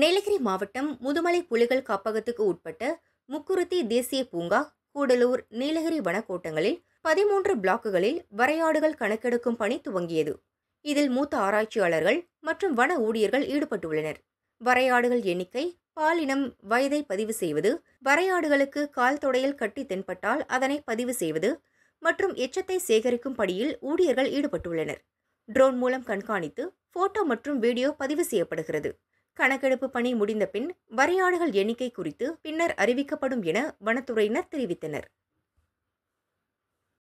நீலகிரி மாவட்டம் முதுமலை புலிகள் காப்பகத்துக்கு உட்பட்ட முக்குருத்தி தேசிய பூங்கா கூடலூர் நீலகிரி வனக்கோட்டங்களில் பதிமூன்று பிளாக்குகளில் வரையாடுகள் கணக்கெடுக்கும் பணி துவங்கியது. இதில் மூத்த ஆராய்ச்சியாளர்கள் மற்றும் வன ஊழியர்கள் ஈடுபட்டுள்ளனர். வரையாடுகள் எண்ணிக்கை பாலினம் வயதை பதிவு செய்வது வரையாடுகளுக்கு கால் தொடையில் கட்டி தென்பட்டால் அதனை பதிவு செய்வது மற்றும் எச்சத்தை சேகரிக்கும் பணியில் ஊழியர்கள் ஈடுபட்டுள்ளனர். ட்ரோன் மூலம் கண்காணித்து போட்டோ மற்றும் வீடியோ பதிவு செய்யப்படுகிறது. கணக்கெடுப்பு பணி முடிந்த பின் வரையாடுகள் எண்ணிக்கை குறித்து பின்னர் அறிவிக்கப்படும் என வனத்துறையினர் தெரிவித்தனர்.